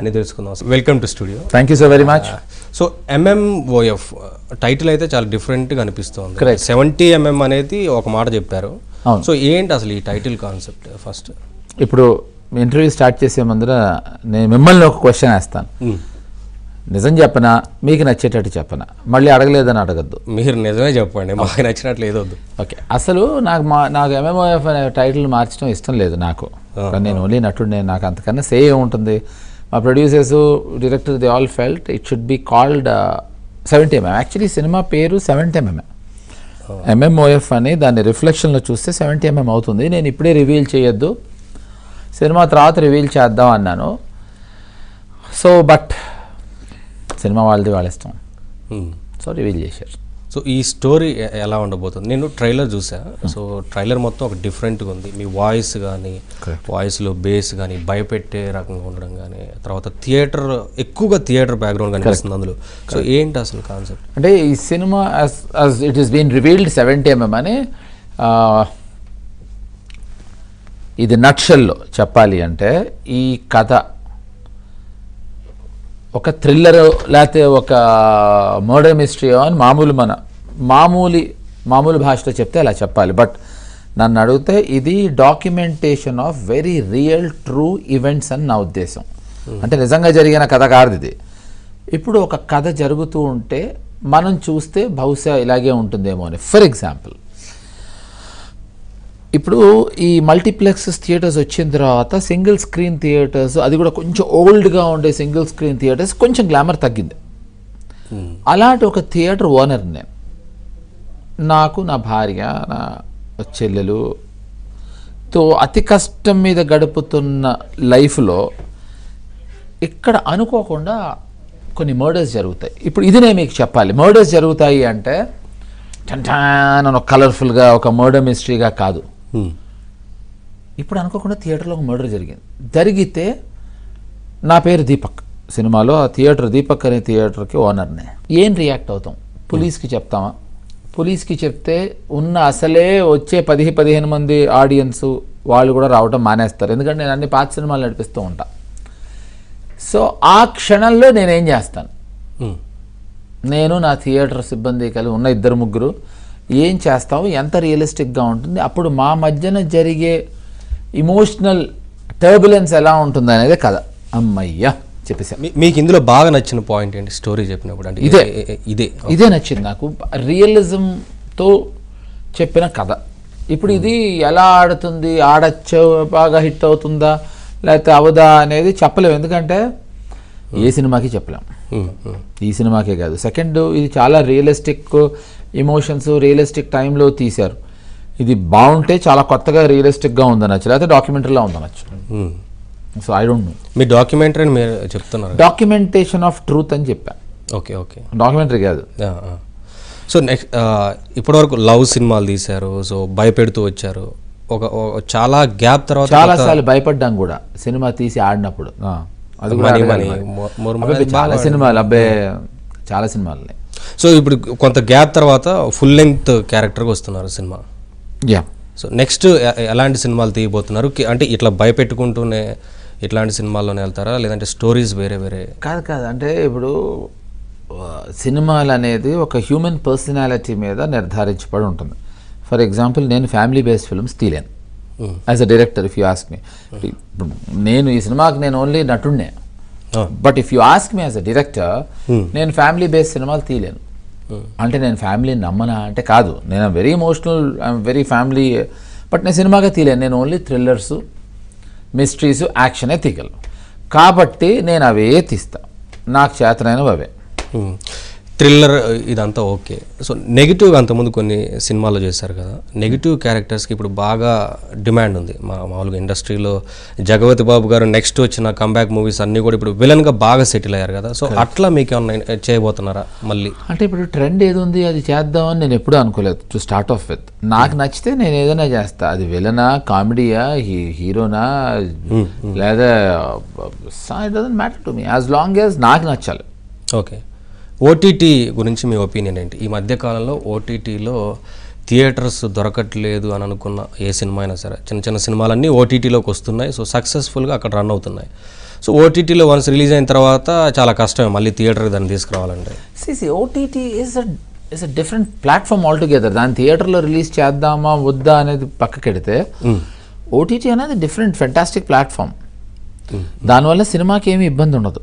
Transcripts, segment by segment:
అని తెలుసుకుందాం. Welcome to studio thank you so very much so MMOF title అయితే చాలా డిఫరెంట్గా అనిపిస్తుంది. సెవెంటీ ఎంఎం అనేది ఒక మాట చెప్పారు. సో ఏంటి అసలు ఈ టైటిల్ కాన్సెప్ట్ ఫస్ట్ ఇప్పుడు ఇంటర్వ్యూ స్టార్ట్ చేసే ముందర నేను మిమ్మల్ని ఒక క్వశ్చన్ వేస్తాను. నిజం చెప్పనా? మీకు నచ్చేటట్టు చెప్పనా? మళ్ళీ అడగలేదని అడగద్దు. మీరు నిజమే చెప్పండి. మాకు నచ్చినట్లు ఏదో వద్దు. ఓకే అసలు నాకు మా నాకు ఎంఎంఓఎఫ్ అనే టైటిల్ మార్చడం ఇష్టం లేదు నాకు. నేను ఓన్లీ నటుడు నేను నాకు అంతకన్నా సే ఉంటుంది producers director the all felt it should be called seventy MM actually cinema పేరు సెవెంటీ ఎంఎం ఎంఎంఓఎఫ్ అని దాని రిఫ్లెక్షన్లో చూస్తే సెవెంటీ ఎంఎం అవుతుంది. నేను ఇప్పుడే రివీల్ చేయొద్దు. సినిమా తర్వాత రివీల్ చేద్దాం అన్నాను. సో బట్ సినిమా వాళ్ళది వాళ్ళ ఇష్టం. సో రివీల్ చేశారు. సో ఈ స్టోరీ ఎలా ఉండబోతుంది? నేను ట్రైలర్ చూసా. సో ట్రైలర్ మొత్తం ఒక డిఫరెంట్గా ఉంది. మీ వాయిస్ కానీ వాయిస్లో బేస్ కానీ భయపెట్టే రకంగా ఉండడం కానీ తర్వాత థియేటర్ ఎక్కువగా థియేటర్ బ్యాక్గ్రౌండ్ కనిపిస్తుంది అందులో. సో ఏంటి అసలు కాన్సెప్ట్? అంటే ఈ cinema as it is been revealed seventy MM అని ఇది నక్షల్లో చెప్పాలి అంటే ఈ కథ ఒక థ్రిల్లర్ లేకపోతే ఒక మర్డర్ మిస్టరీ అని మామూలు మన మామూలు మామూలు భాషలో చెప్తే అలా చెప్పాలి. బట్ నన్ను అడిగితే ఇది documentation of very real true events అని నా ఉద్దేశం. అంటే నిజంగా జరిగిన కథ కాదు ఇది. ఇప్పుడు ఒక కథ జరుగుతూ ఉంటే మనం చూస్తే బహుశా ఇలాగే ఉంటుందేమో అని. ఫర్ ఎగ్జాంపుల్ ఇప్పుడు ఈ మల్టీప్లెక్స్ థియేటర్స్ వచ్చిన తర్వాత సింగిల్ స్క్రీన్ థియేటర్స్ అది కూడా కొంచెం ఓల్డ్గా ఉండే సింగిల్ స్క్రీన్ థియేటర్స్ కొంచెం గ్లామర్ తగ్గింది. అలాంటి ఒక థియేటర్ ఓనర్ నేను నాకు నా భార్య నా చెల్లెలు తో అతి కష్టం మీద గడుపుతున్న లైఫ్లో ఇక్కడ అనుకోకుండా కొన్ని మర్డర్స్ జరుగుతాయి. ఇప్పుడు ఇది నేను మీకు చెప్పాలి. మర్డర్స్ జరుగుతాయి అంటే టన్ అని ఒక కలర్ఫుల్గా ఒక మర్డర్ మిస్టరీగా కాదు. ఇప్పుడు అనుకోకుండా థియేటర్లో ఒక మర్డర్ జరిగింది. జరిగితే నా పేరు దీపక్ సినిమాలో ఆ థియేటర్ దీపక్ అనే థియేటర్కి ఓనర్నే. ఏం రియాక్ట్ అవుతాం? పోలీస్కి చెప్తామా? పోలీస్కి చెప్తే ఉన్న అసలే వచ్చే పది పదిహేను మంది ఆడియన్స్ వాళ్ళు కూడా రావటం మానేస్తారు. ఎందుకంటే నేను అన్ని పాత సినిమాలు నడిపిస్తూ ఉంటా. సో ఆ క్షణంలో నేనేం చేస్తాను? నేను నా థియేటర్ సిబ్బంది కలిసి ఉన్న ఇద్దరు ముగ్గురు ఏం చేస్తావు? ఎంత రియలిస్టిక్గా ఉంటుంది? అప్పుడు మా మధ్యన జరిగే ఇమోషనల్ టర్బులెన్స్ ఎలా ఉంటుంది అనేది కథ. అమ్మయ్యా! చెప్పేసా. మీకు ఇందులో బాగా నచ్చిన పాయింట్ ఏంటి? స్టోరీ చెప్పినప్పుడు అంటే ఇదే. ఇదే. ఇదే నచ్చింది నాకు. రియలిజంతో చెప్పిన కథ. ఇప్పుడు ఇది ఎలా ఆడుతుంది? ఆడచ్చు బాగా హిట్ అవుతుందా? లేకపోతే అవదా అనేది చెప్పలేము. ఎందుకంటే ఏ సినిమాకి చెప్పలేం. ఈ సినిమాకే కాదు. సెకండ్ ఇది చాలా రియలిస్టిక్ ఎమోషన్స్ రియలిస్టిక్ టైంలో తీశారు. ఇది బాగుంటే చాలా కొత్తగా రియలిస్టిక్గా ఉందనొచ్చు లేకపోతే డాక్యుమెంటరీలో ఉందనొచ్చు. So I don't know me documentary అని మీరు చెప్తున్నారు. డాక్యుమెంటేషన్ ఆఫ్ ట్రూత్ అని చెప్పాను ఓకే ఓకే డాక్యుమెంటరీ కాదు. సో నెక్స్ట్ ఇప్పటివరకు లవ్ సినిమాలు తీశారు సో భయపెడుతూ వచ్చారు. ఒక చాలా గ్యాప్ తర్వాత చాలా సార్లు భయపడ్డాం కూడా సినిమా తీసి ఆడినప్పుడు. అది కూడా చాలా సినిమాలు అబ్బే చాలా సినిమాలు. సో ఇప్పుడు కొంత గ్యాప్ తర్వాత ఫుల్ లెంగ్త్ క్యారెక్టర్గా వస్తున్నారు సినిమా. యా సో నెక్స్ట్ ఎలాంటి సినిమాలు తీయబోతున్నారు? అంటే ఇట్లా భయపెట్టుకుంటూనే ఇట్లాంటి సినిమాల్లోనే వెళ్తారా? లేదంటే స్టోరీస్ వేరే వేరే? కాదు కాదు. అంటే ఇప్పుడు సినిమాలు అనేది ఒక హ్యూమన్ పర్సనాలిటీ మీద నిర్ధారించబడి ఉంటుంది. ఫర్ ఎగ్జాంపుల్ నేను family based films తీలేను as a director if you ask me నేను ఈ సినిమాకి నేను only నటుడినే. But if you ask me as a director నేను ఫ్యామిలీ బేస్డ్ సినిమాలు తీయలేను. అంటే నేను ఫ్యామిలీని నమ్మనా? అంటే కాదు. నేను very emotional I'm very family but నేను సినిమాగా తీయలేను. నేను ఓన్లీ థ్రిల్లర్స్ మిస్టరీస్ యాక్షనే తీయగలను. కాబట్టి నేను అవే తీస్తా. నాకు చేతనైనవి అవే. థ్రిల్లర్ ఇదంతా ఓకే. సో నెగిటివ్ అంతకుముందు కొన్ని సినిమాలు చేశారు కదా. నెగిటివ్ క్యారెక్టర్స్కి ఇప్పుడు బాగా డిమాండ్ ఉంది. మా మామూలుగా ఇండస్ట్రీలో జగవతి బాబు గారు నెక్స్ట్ వచ్చిన కంబ్యాక్ మూవీస్ అన్నీ కూడా ఇప్పుడు విలన్గా బాగా సెటిల్ అయ్యారు కదా. సో అట్లా మీకు ఏమన్నా చేయబోతున్నారా మళ్ళీ? అంటే ఇప్పుడు ట్రెండ్ ఏది ఉంది అది చేద్దామని నేను ఎప్పుడూ అనుకోలేదు. టు స్టార్ట్ ఆఫ్ విత్ నాకు నచ్చితే నేను ఏదైనా చేస్తా. అది విలనా కామెడీయా హీరోనా లేదా it doesn't matter to me as long as నాకు నచ్చాలి. ఓకే. ఓటీటీ గురించి మీ ఒపీనియన్ ఏంటి? ఈ మధ్య కాలంలో ఓటీటీలో థియేటర్స్ దొరకట్లేదు అని అనుకున్న ఏ సినిమా అయినా సరే చిన్న చిన్న సినిమాలన్నీ ఓటీటీలోకి వస్తున్నాయి. సో సక్సెస్ఫుల్గా అక్కడ రన్ అవుతున్నాయి. సో ఓటీటీలో వన్స్ రిలీజ్ అయిన తర్వాత చాలా కష్టమే మళ్ళీ థియేటర్కి దాన్ని తీసుకురావాలంటే. CC OTT is a is a different platform altogether దాని థియేటర్లో రిలీజ్ చేద్దామా వద్దా అనేది పక్కకెడితే ఓటీటీ అనేది డిఫరెంట్ ఫెంటాస్టిక్ ప్లాట్ఫామ్ దానివల్ల సినిమాకి ఏమి ఇబ్బంది ఉండదు.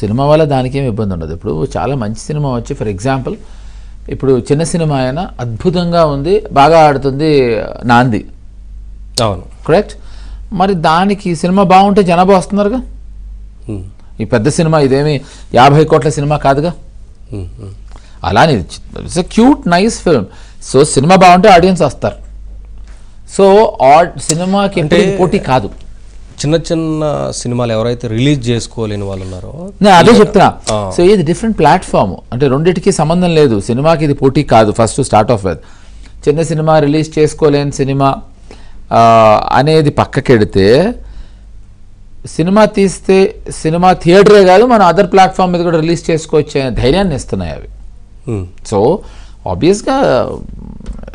సినిమా వల్ల దానికి ఏమి ఇబ్బంది ఉండదు. ఇప్పుడు చాలా మంచి సినిమా వచ్చి ఫర్ ఎగ్జాంపుల్ ఇప్పుడు చిన్న సినిమా అయినా అద్భుతంగా ఉంది బాగా ఆడుతుంది నాంది. అవును. కరెక్ట్ మరి దానికి సినిమా బాగుంటే జనాభా వస్తున్నారుగా ఉమ్, ఈ పెద్ద సినిమా ఇదేమి యాభై కోట్ల సినిమా కాదుగా. అలానే it's cute nice film so cinema బాగుంటే ఆడియన్స్ వస్తారు. సో ఆడ్ సినిమాకి పోటీ కాదు. చిన్న చిన్న సినిమాలు ఎవరైతే రిలీజ్ చేసుకోలేని వాళ్ళు ఉన్నారో నేను అదే చెప్తున్నా. సో ఇది డిఫరెంట్ ప్లాట్ఫామ్ అంటే రెండింటికి సంబంధం లేదు. సినిమాకి ఇది పోటీ కాదు ఫస్ట్ స్టార్ట్ ఆఫ్ విత్ చిన్న సినిమా రిలీజ్ చేసుకోలేని సినిమా అనేది పక్కకెడితే సినిమా తీస్తే సినిమా థియేటరే కాదు మన అదర్ ప్లాట్ఫామ్ మీద కూడా రిలీజ్ చేసుకోవచ్చు అనే ధైర్యాన్ని ఇస్తున్నాయి అవి. సో ఆబ్వియస్గా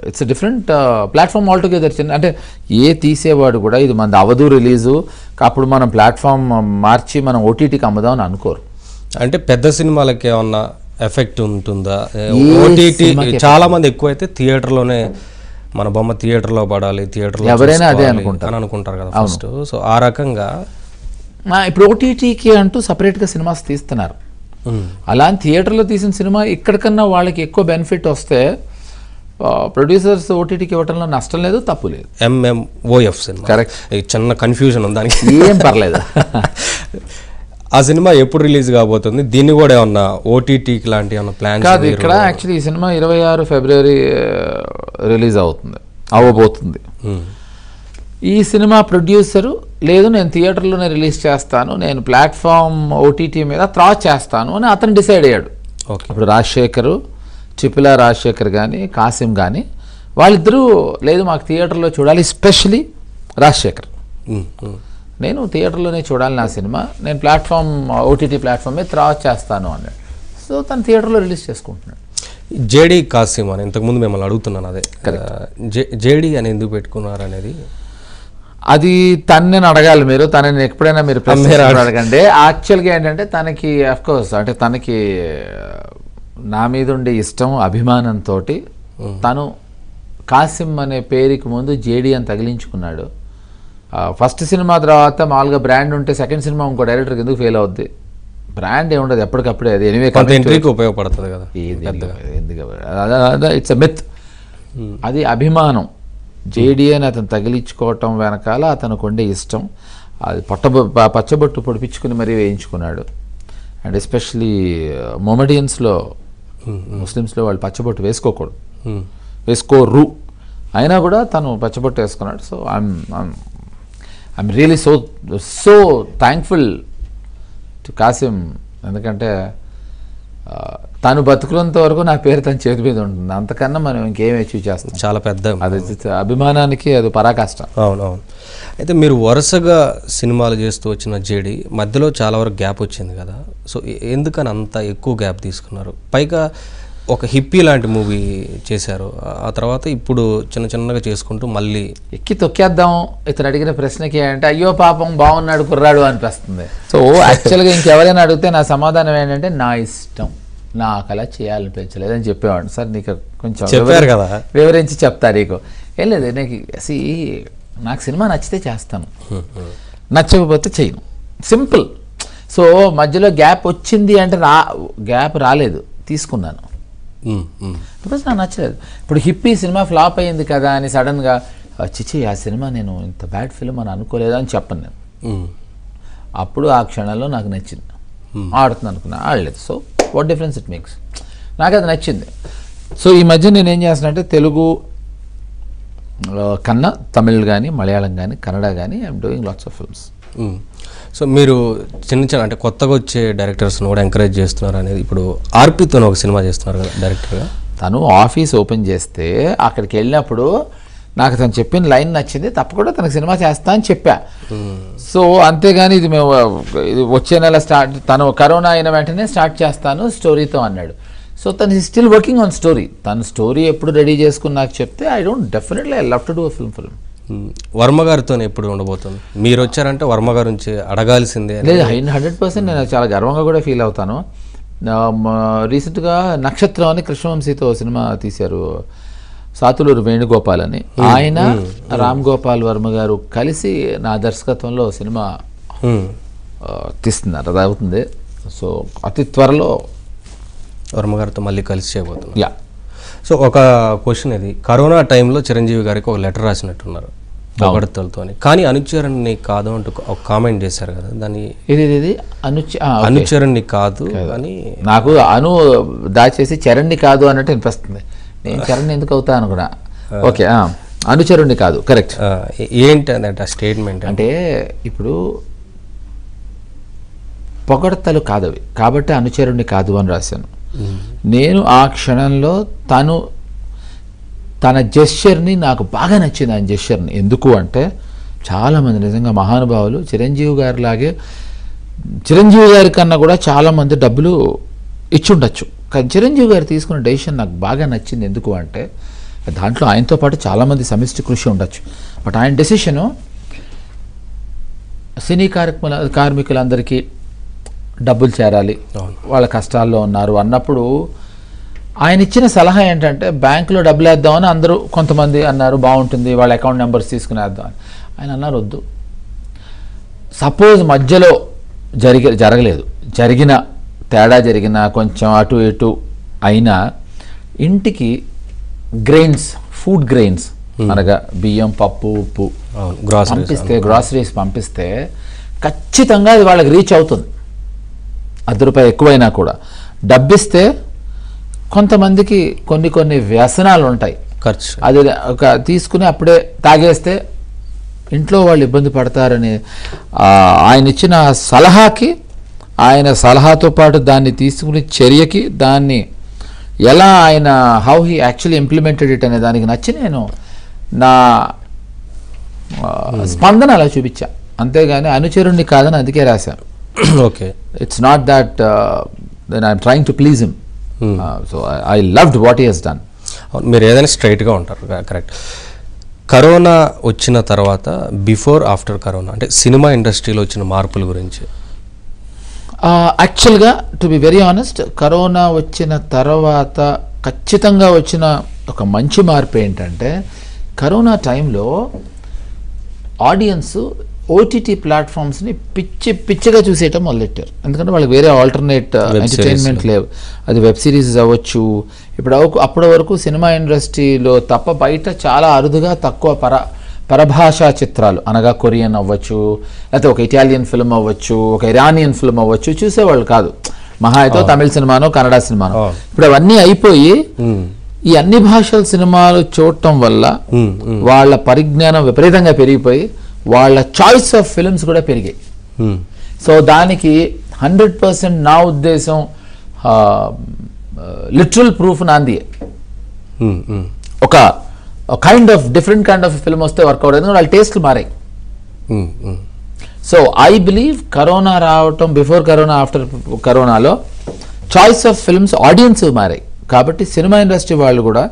ఇట్స్ డిఫరెంట్ ప్లాట్ఫామ్ ఆల్టుగెదర్ చిన్న అంటే ఏ తీసేవాడు కూడా ఇది మన అవధు రిలీజు అప్పుడు మనం ప్లాట్ఫామ్ మార్చి మనం ఓటీటీకి అమ్ముదాం అని అనుకోరు. అంటే పెద్ద సినిమాలకి ఏమన్నా ఎఫెక్ట్ ఉంటుందా? ఓటీటీ చాలా మంది ఎక్కువైతే థియేటర్లోనే మన బొమ్మ థియేటర్లో పడాలి థియేటర్లో ఎవరైనా అదే అనుకుంటారు. అని అనుకుంటారు కదా ఫస్ట్. సో ఆ రకంగా ఇప్పుడు ఓటీటీకి అంటూ సపరేట్గా సినిమాస్ తీస్తున్నారు. అలా థియేటర్లో తీసిన సినిమా ఇక్కడికన్నా వాళ్ళకి ఎక్కువ బెనిఫిట్ వస్తే ప్రొడ్యూసర్స్ ఓటీటీకి ఇవ్వడంలో నష్టం లేదు తప్పు లేదు. MMOF cinema. ఈ చిన్న కన్ఫ్యూజన్ ఉంది దానికి. ఏం పర్లేదు. ఆ సినిమా ఎప్పుడు రిలీజ్ కాబోతుంది? దీన్ని కూడా ఏమన్నా ఓటీటీకి లాంటి ఏమన్నా ప్లాన్స్ కాదు ఇక్కడ యాక్చువల్లీ ఈ సినిమా ఇరవై ఆరు ఫిబ్రవరి రిలీజ్ అవుతుంది అవ్వబోతుంది. ఈ సినిమా ప్రొడ్యూసరు లేదు నేను థియేటర్లోనే రిలీజ్ చేస్తాను నేను ప్లాట్ఫామ్ ఓటీటీ మీద త్రా చేస్తాను అని అతను డిసైడ్ అయ్యాడు. ఓకే ఇప్పుడు రాజశేఖరు చిపిలా రాజశేఖర్ కానీ కాసిం కానీ వాళ్ళిద్దరూ లేదు మాకు థియేటర్లో చూడాలి స్పెషలీ రాజశేఖర్. నేను థియేటర్లోనే చూడాలి నా సినిమా నేను ప్లాట్ఫామ్ ఓటీటీ ప్లాట్ఫామ్ మీద త్రా చేస్తాను అన్నాడు. సో తను థియేటర్లో రిలీజ్ చేసుకుంటున్నాడు. జేడి కాసిం అని ఇంతకుముందు మిమ్మల్ని అడుగుతున్నాను అదే. జేడి అని ఎందుకు పెట్టుకున్నారు అనేది? అది తను నేను అడగాలి మీరు తనని ఎప్పుడైనా మీరు అడగండి. యాక్చువల్గా ఏంటంటే తనకి కోర్స్ అంటే తనకి నా మీద ఉండే ఇష్టం అభిమానంతో తను కాసిం అనే పేరుకి ముందు జేడి అని తగిలించుకున్నాడు ఫస్ట్ సినిమా తర్వాత మామూలుగా బ్రాండ్ ఉంటే సెకండ్ సినిమా ఇంకో డైరెక్టర్కి ఎందుకు ఫెయిల్ అవుద్ది? బ్రాండ్ ఏముండదు ఎప్పటికప్పుడే అది ఎనివే ఎంట్రీకి ఉపయోగపడుతుంది కదా. ఇట్స్ మిత్ అది అభిమానం. జేడి అని అతను తగిలించుకోవటం వెనకాల అతనికి ఉండే ఇష్టం. అది పొట్ట పచ్చబొట్టు పొడిపించుకుని మరీ వేయించుకున్నాడు. అండ్ ఎస్పెషలీ మొమడియన్స్లో ముస్లిమ్స్లో వాళ్ళు పచ్చబొట్టు వేసుకోకూడదు. వేసుకోరు అయినా కూడా తను పచ్చబొట్టు వేసుకున్నాడు. So I'm I'm really so so thankful to Kasim ఎందుకంటే తను బతుకున్నంత వరకు నా పేరు తన చేతి మీద ఉంటుంది. అంతకన్నా మనం ఇంకేం అచీవ్ చేస్తాం? చాలా పెద్ద అది అభిమానానికి అది పరాకాష్ట. అవును అవును. అయితే మీరు వరుసగా సినిమాలు చేస్తూ వచ్చిన జేడి మధ్యలో చాలా వరకు గ్యాప్ వచ్చింది కదా. సో ఎందుకని అంత ఎక్కువ గ్యాప్ తీసుకున్నారు? పైగా ఒక హిప్పీ లాంటి మూవీ చేశారు. ఆ- ఆ తర్వాత ఇప్పుడు చిన్న చిన్నగా చేసుకుంటూ మళ్ళీ ఎక్కి తొక్కేద్దాం. ఇతను అడిగిన ప్రశ్నకి అంటే అయ్యో పాపం బాగున్నాడు కుర్రాడు అనిపిస్తుంది. సో యాక్చువల్గా ఇంకెవరైనా అడిగితే నా సమాధానం ఏంటంటే నా ఇష్టం. నాకు అలా చేయాలనిపించలేదు అని చెప్పేవాడు. సార్ నీకు కొంచెం చెప్పారు కదా. వివరించి చెప్తా నీకు. ఏం లేదు నీకు సి నాకు సినిమా నచ్చితే చేస్తాను. నచ్చకపోతే చేయను. సింపుల్. సో మధ్యలో గ్యాప్ వచ్చింది అంటే రా గ్యాప్ రాలేదు. తీసుకున్నాను. బికాస్ నాకు నచ్చలేదు. ఇప్పుడు హిప్పీ సినిమా ఫ్లాప్ అయింది కదా అని సడన్గా చిచి ఆ సినిమా నేను ఇంత బ్యాడ్ ఫిల్మ్ అని అనుకోలేదు అని చెప్పను నేను. అప్పుడు ఆ క్షణంలో నాకు నచ్చింది. ఆడుతుంది అనుకున్నా ఆడలేదు. So what difference it makes నాకు అది నచ్చింది. సో ఈ మధ్య నేను ఏం చేస్తానంటే తెలుగు కన్నా తమిళ్ కానీ మలయాళం కానీ కన్నడ కానీ I'm doing lots of films. So మీరు చిన్న చిన్న అంటే కొత్తగా వచ్చే డైరెక్టర్స్ని కూడా ఎంకరేజ్ చేస్తున్నారు అనేది ఇప్పుడు ఆర్పితో ఒక సినిమా చేస్తున్నారు కదా డైరెక్టర్గా? తను ఆఫీస్ ఓపెన్ చేస్తే అక్కడికి వెళ్ళినప్పుడు నాకు తను చెప్పిన లైన్ నచ్చింది తప్పకుండా తనకు సినిమా చేస్తా అని చెప్పా. సో అంతేగాని ఇది మేము ఇది వచ్చే నెల స్టార్ట్ తను కరోనా అయిన వెంటనే స్టార్ట్ చేస్తాను స్టోరీతో అన్నాడు. సో తను స్టిల్ వర్కింగ్ ఆన్ స్టోరీ తను స్టోరీ ఎప్పుడు రెడీ చేసుకుని నాకు చెప్తే I don't definitely I love to do film film. Varma గారితో ఎప్పుడు ఉండబోతుంది? మీరు వచ్చారంటే వర్మ గారి నుంచి అడగాల్సిందే. లేదు హండ్రెడ్ పర్సెంట్ నేను చాలా గర్వంగా కూడా ఫీల్ అవుతాను. రీసెంట్గా నక్షత్రం అని కృష్ణవంశీతో సినిమా తీశారు. సాతులూరు వేణుగోపాల్ అని ఆయన రామ్ గోపాల్ వర్మ గారు కలిసి నా దర్శకత్వంలో సినిమా తీస్తున్నారు. అది అవుతుంది. సో అతి త్వరలో వర్మ గారితో మళ్ళీ కలిసి చేయబోతున్నారు. యా. సో ఒక క్వశ్చన్ ఇది. కరోనా టైంలో చిరంజీవి గారికి ఒక లెటర్ రాసినట్టున్నారు. పొగడతలతోని కానీ అనుచరుణ్ణి కాదు అంటూ ఒక కామెంట్ చేశారు కదా దాన్ని ఇది ఇది అనుచ. అనుచరుణ్ణి కాదు అని నాకు అను దాచేసి చరణ్ని కాదు అన్నట్టు అనిపిస్తుంది. నేను చరణ్ ఎందుకు అవుతాను కూడా? ఓకే అనుచరుణ్ణి కాదు కరెక్ట్. ఏంటి ఆ స్టేట్మెంట్? అంటే ఇప్పుడు పొగడతలు కాదవి కాబట్టి అనుచరుణ్ణి కాదు అని రాశాను. నేను ఆ క్షణంలో తను తన జెస్చర్ని నాకు బాగా నచ్చింది ఆయన జెస్చర్ని. ఎందుకు అంటే చాలామంది నిజంగా మహానుభావులు చిరంజీవి గారిలాగే చిరంజీవి గారి కన్నా కూడా చాలామంది డబ్బులు ఇచ్చుండొచ్చు. చిరంజీవి గారు తీసుకున్న డెసిషన్ నాకు బాగా నచ్చింది. ఎందుకు అంటే దాంట్లో ఆయనతో పాటు చాలామంది సమిష్టి కృషి ఉండొచ్చు. బట్ ఆయన డెసిషను సినీ కార్మికుల కార్మికులందరికీ డబ్బులు చేరాలి. వాళ్ళ కష్టాల్లో ఉన్నారు అన్నప్పుడు ఆయన ఇచ్చిన సలహా ఏంటంటే బ్యాంకులో డబ్బులు వేద్దామని అందరూ కొంతమంది అన్నారు బాగుంటుంది వాళ్ళ అకౌంట్ నెంబర్స్ తీసుకుని వేద్దామని ఆయన అన్నారు వద్దు. సపోజ్ మధ్యలో జరిగే జరగలేదు. జరిగిన తేడా జరిగిన కొంచెం అటు ఇటు అయినా ఇంటికి గ్రెయిన్స్ ఫుడ్ గ్రెయిన్స్ అనగా బియ్యం పప్పు ఉప్పు పంపిస్తే గ్రాసరీస్ పంపిస్తే ఖచ్చితంగా అది వాళ్ళకి రీచ్ అవుతుంది. అర్ధ రూపాయి ఎక్కువైనా కూడా. డబ్బిస్తే కొంతమందికి కొన్ని కొన్ని వ్యసనాలు ఉంటాయి. ఖర్చు. అది ఒక తీసుకుని అప్పుడే తాగేస్తే ఇంట్లో వాళ్ళు ఇబ్బంది పడతారని ఆయన ఇచ్చిన సలహాకి ఆయన సలహాతో పాటు దాన్ని తీసుకుని చర్యకి దాన్ని ఎలా ఆయన how he actually implemented it అనే దానికి నచ్చి నేను నా ఆ, స్పందన అలా చూపించా. అంతేగాని అనుచరుణ్ణి కాదని అందుకే రాశాను okay it's not that then I'm trying to please him so I loved what he he's done మీరు ఏదైనా స్ట్రైట్గా ఉంటారు. కరెక్ట్ కరోనా వచ్చిన తర్వాత బిఫోర్ ఆఫ్టర్ కరోనా అంటే సినిమా ఇండస్ట్రీలో వచ్చిన మార్పుల గురించి యాక్చువల్గా to be very honest corona వచ్చిన తర్వాత ఖచ్చితంగా వచ్చిన ఒక మంచి మార్పు ఏంటంటే కరోనా టైంలో ఆడియన్స్ ఓటీటీ ప్లాట్ఫామ్స్ని పిచ్చి పిచ్చిగా చూసేయటం మొదలెట్టారు. ఎందుకంటే వాళ్ళకి వేరే ఆల్టర్నేట్ series ఎంటర్టైన్మెంట్ లేవు. అది వెబ్ సిరీస్ అవ్వచ్చు. ఇప్పుడు అప్పటి వరకు సినిమా ఇండస్ట్రీలో తప్ప బయట చాలా అరుదుగా తక్కువ పర పరభాషా చిత్రాలు అనగా కొరియన్ అవ్వచ్చు లేకపోతే ఒక ఇటాలియన్ ఫిల్మ్ అవ్వచ్చు ఒక ఇరానియన్ ఫిల్మ్ అవ్వచ్చు చూసేవాళ్ళు కాదు మహా అయితే తమిళ సినిమానో కన్నడ సినిమానో. ఇప్పుడు అవన్నీ అయిపోయి. ఈ అన్ని భాషల సినిమాలు చూడటం వల్ల వాళ్ళ పరిజ్ఞానం విపరీతంగా పెరిగిపోయి వాళ్ళ చాయిస్ ఆఫ్ ఫిల్మ్స్ కూడా పెరిగాయి. సో దానికి హండ్రెడ్ పర్సెంట్ నా ఉద్దేశం లిటరల్ ప్రూఫ్ నాంది. ఒక kind of different kind of film వస్తే వర్కౌట్ అయింది వాళ్ళ టేస్ట్లు మారాయి. సో ఐ బిలీవ్ కరోనా రావటం బిఫోర్ కరోనా ఆఫ్టర్ కరోనాలో చాయిస్ ఆఫ్ ఫిల్మ్స్ ఆడియన్స్ మారాయి. కాబట్టి సినిమా ఇండస్ట్రీ వాళ్ళు కూడా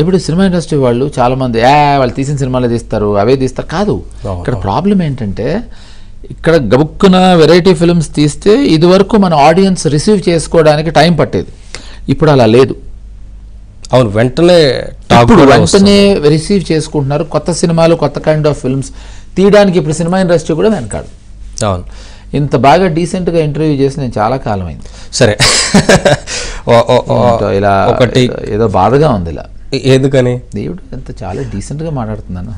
ఇప్పుడు సినిమా ఇండస్ట్రీ వాళ్ళు చాలా మంది ఏ వాళ్ళు తీసిన సినిమాలే తీస్తారు అవే తీస్తారు. కాదు. ఇక్కడ ప్రాబ్లం ఏంటంటే ఇక్కడ గబుక్కున వెరైటీ ఫిల్మ్స్ తీస్తే ఇదివరకు మన ఆడియన్స్ రిసీవ్ చేసుకోవడానికి టైం పట్టేది. ఇప్పుడు అలా లేదు. అవును వెంటనే ఇప్పుడు. వెంటనే రిసీవ్ చేసుకుంటున్నారు కొత్త సినిమాలు కొత్త కైండ్ ఆఫ్ ఫిల్మ్స్ తీయడానికి ఇప్పుడు సినిమా ఇండస్ట్రీ కూడా వెనకాడు అవును. ఇంత బాగా డీసెంట్గా ఇంటర్వ్యూ చేసి నేను చాలా కాలం అయింది సరే ఇలా ఒకటి. ఏదో బాధగా ఉంది ఇలా ఎందుకని? దేవుడు ఎంత చాలా డీసెంట్గా మాట్లాడుతున్నాను.